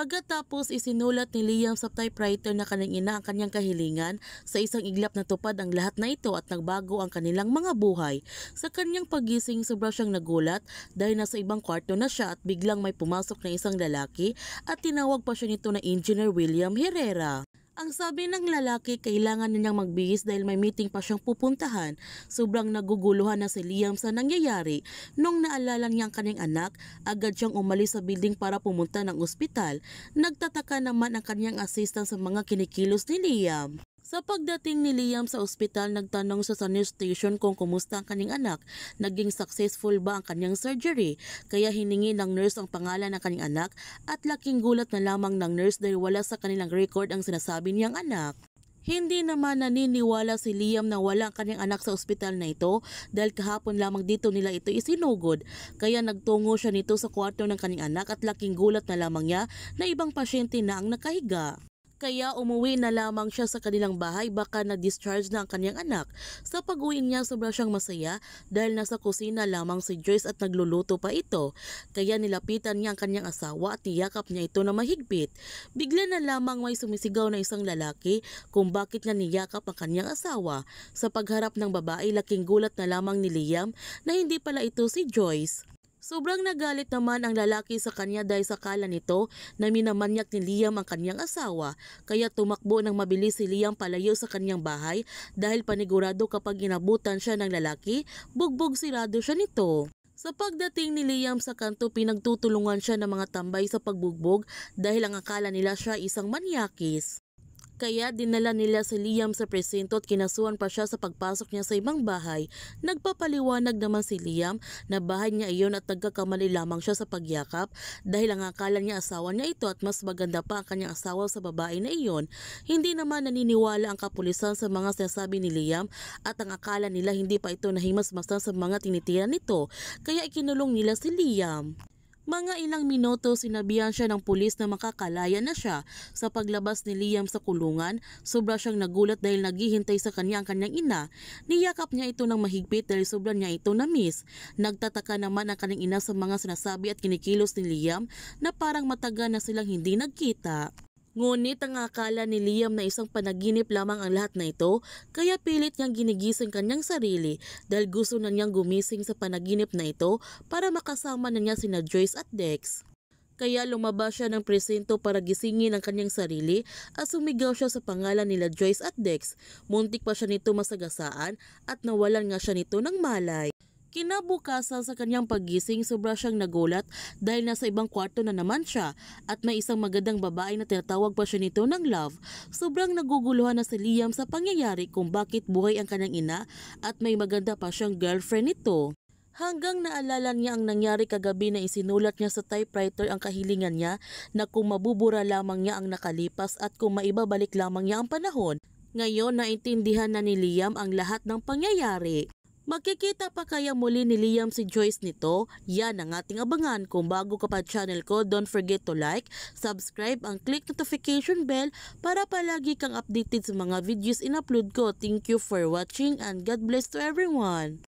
Pagkatapos isinulat ni Liam sa typewriter na kanyang ina ang kanyang kahilingan, sa isang iglap na tupad ang lahat na ito at nagbago ang kanilang mga buhay. Sa kanyang pagising sobra siyang nagulat dahil nasa ibang kwarto na siya at biglang may pumasok na isang lalaki at tinawag pa siya nito na Engineer William Herrera. Ang sabi ng lalaki, kailangan na niyang magbihis dahil may meeting pa siyang pupuntahan. Sobrang naguguluhan na si Liam sa nangyayari. Nung naalala niya ang kanyang anak, agad siyang umalis sa building para pumunta ng ospital. Nagtataka naman ang kanyang assistant sa mga kinikilos ni Liam. Sa pagdating ni Liam sa ospital, nagtanong siya sa nurse station kung kumusta ang kanyang anak. Naging successful ba ang kanyang surgery? Kaya hiningi ng nurse ang pangalan ng kanyang anak at laking gulat na lamang ng nurse dahil wala sa kanilang record ang sinasabi niyang anak. Hindi naman naniniwala si Liam na wala ang kanyang anak sa ospital na ito dahil kahapon lamang dito nila ito isinugod. Kaya nagtungo siya nito sa kwarto ng kanyang anak at laking gulat na lamang niya na ibang pasyente na ang nakahiga. Kaya umuwi na lamang siya sa kanilang bahay baka na-discharge na ang kanyang anak. Sa pag-uwi niya sobra siyang masaya dahil nasa kusina lamang si Joyce at nagluluto pa ito. Kaya nilapitan niya ang kanyang asawa at niyakap niya ito na mahigpit. Bigla na lamang may sumisigaw na isang lalaki kung bakit nga niyakap ang kanyang asawa. Sa pagharap ng babae laking gulat na lamang ni Liam na hindi pala ito si Joyce. Sobrang nagalit naman ang lalaki sa kanya dahil sa kala nito na minamanyak ni Liam ang kanyang asawa kaya tumakbo ng mabilis si Liam palayo sa kanyang bahay dahil panigurado kapag inabutan siya ng lalaki, bugbog sirado siya nito. Sa pagdating ni Liam sa kanto pinagtutulungan siya ng mga tambay sa pagbugbog dahil ang akala nila siya isang manyakis. Kaya dinala nila si Liam sa presinto at kinasuhan pa siya sa pagpasok niya sa ibang bahay. Nagpapaliwanag naman si Liam na bahay niya iyon at nagkakamali lamang siya sa pagyakap dahil ang akala niya asawa niya ito at mas maganda pa ang kanyang asawa sa babae na iyon. Hindi naman naniniwala ang kapulisan sa mga sinasabi ni Liam at ang akala nila hindi pa ito nahimas-masan sa mga tinitira nito kaya ikinulong nila si Liam. Mga ilang minuto sinabihan siya ng pulis na makakalaya na siya sa paglabas ni Liam sa kulungan. Sobra siyang nagulat dahil naghihintay sa kanya ang kanyang ina. Niyakap niya ito ng mahigpit dahil sobra niya ito na miss. Nagtataka naman ang kanyang ina sa mga sinasabi at kinikilos ni Liam na parang matagal na silang hindi nagkita. Ngunit ang akala ni Liam na isang panaginip lamang ang lahat na ito, kaya pilit niyang ginigising kanyang sarili dahil gusto na niyang gumising sa panaginip na ito para makasama na niya sina Joyce at Dex. Kaya lumabas siya ng presinto para gisingin ang kanyang sarili at sumigaw siya sa pangalan nila Joyce at Dex. Muntik pa siya nito masagasaan at nawalan nga siya nito ng malay. Kinabukasan sa kanyang paggising, sobra siyang nagulat dahil nasa ibang kwarto na naman siya at may isang magandang babae na tinatawag pa siya nito ng love. Sobrang naguguluhan na si Liam sa pangyayari kung bakit buhay ang kanyang ina at may maganda pa siyang girlfriend nito. Hanggang naalala niya ang nangyari kagabi na isinulat niya sa typewriter ang kahilingan niya na kung mabubura lamang niya ang nakalipas at kung maibabalik lamang niya ang panahon. Ngayon naintindihan na ni Liam ang lahat ng pangyayari. Magkikita pa kaya muli ni Liam si Joyce nito? Yan ang ating abangan. Kung bago ka pa channel ko, don't forget to like, subscribe, and click notification bell para palagi kang updated sa mga videos in-upload ko. Thank you for watching and God bless to everyone.